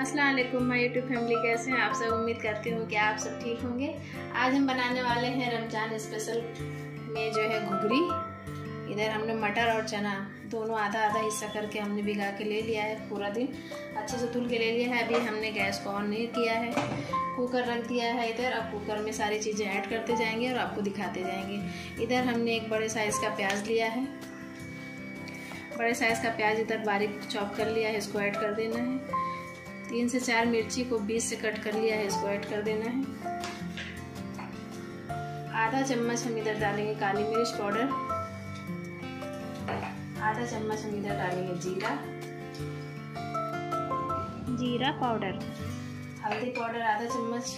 Aslam my YouTube family, कैसे हैं आप सब? उम्मीद करती हूँ कि आप सब ठीक होंगे। आज हम बनाने वाले हैं रमज़ान स्पेशल में जो है घुगरी इधर हमने मटर और चना, दोनों आधा आधा हिस्सा करके हमने भिगा के ले लिया है पूरा दिन। अच्छे से धुल के ले लिया है। अभी हमने गैस को ऑन नहीं किया है। कुकर रख दिया है इधर। अब कुकर में सारी चीज़ें ऐड करते जाएँगे और आपको दिखाते जाएँगे। इधर हमने एक बड़े साइज़ का प्याज लिया है। बड़े साइज़ का प्याज इधर बारीक चॉप कर लिया है। इसको ऐड कर देना है। तीन से चार मिर्ची को बीस से कट कर लिया है इसको ऐड कर देना है। आधा चम्मच हम इधर डालेंगे काली मिर्च पाउडर। आधा चम्मच हम इधर डालेंगे जीरा। जीरा पाउडर। हल्दी पाउडर आधा चम्मच।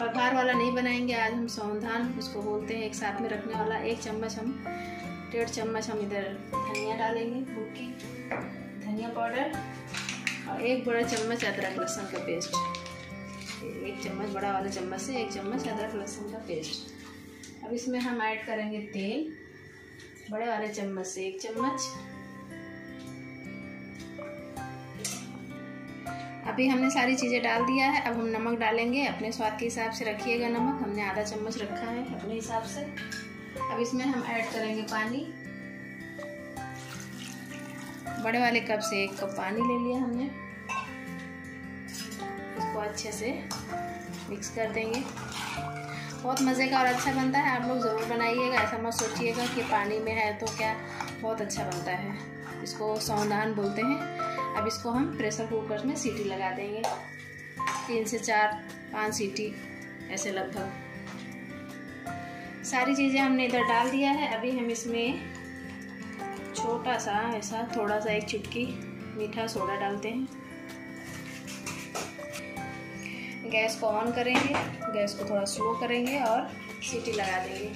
पघार वाला नहीं बनाएँगे आज हम सौंधान उसको बोलते हैं एक साथ में रखने वाला एक चम्मच हम डेढ़ चम्मच हम इधर धनिया डालेंगे भूखी धनिया पाउडर और एक बड़ा चम्मच अदरक लहसुन का पेस्ट एक चम्मच, बड़ा वाला चम्मच से एक चम्मच अदरक लहसुन का पेस्ट अब इसमें हम ऐड करेंगे तेल, बड़े वाले चम्मच से एक चम्मच। अभी हमने सारी चीज़ें डाल दिया है, अब हम नमक डालेंगे। अपने स्वाद के हिसाब से रखिएगा नमक। हमने आधा चम्मच रखा है अपने हिसाब से। अब इसमें हम ऐड करेंगे पानी। बड़े वाले कप से एक कप पानी ले लिया हमने। इसको अच्छे से मिक्स कर देंगे। बहुत मज़े का और अच्छा बनता है। आप लोग ज़रूर बनाइएगा। ऐसा मत सोचिएगा कि पानी में है तो क्या। बहुत अच्छा बनता है। इसको सौंदान बोलते हैं। अब इसको हम प्रेशर कुकर में सीटी लगा देंगे। तीन से चार, पाँच सीटी, ऐसे लगभग। सारी चीज़ें हमने इधर डाल दिया है। अभी हम इसमें छोटा सा, ऐसा थोड़ा सा एक चुटकी मीठा सोडा डालते हैं। गैस को ऑन करेंगे, गैस को थोड़ा स्लो करेंगे और सीटी लगा देंगे।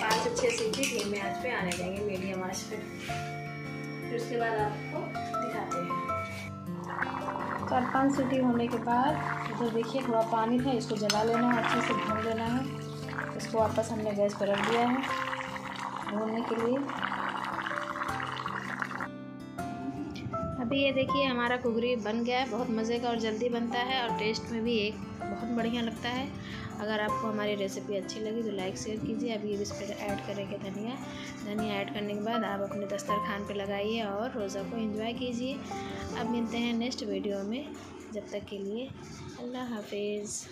पाँच से छः सीटी धीमे आँच पे आने देंगे, मीडियम आँच पे। फिर उसके बाद आपको दिखाते हैं। चार पाँच सीटी होने के बाद, इधर देखिए, थोड़ा पानी था, इसको जला लेना है अच्छे से भून लेना है। इसको वापस हमने गैस पर रख दिया है भूनने के लिए। अभी ये देखिए, हमारा कुगरी बन गया है, बहुत मज़े का और जल्दी बनता है और टेस्ट में भी एक बहुत बढ़िया लगता है। अगर आपको हमारी रेसिपी अच्छी लगी तो लाइक शेयर कीजिए। अभी इस पर ऐड करेंगे धनिया। धनिया ऐड करने के बाद आप अपने दस्तरखान पे लगाइए और रोज़ा को एंजॉय कीजिए। अब मिलते हैं नेक्स्ट वीडियो में। जब तक के लिए अल्लाह हाफिज़।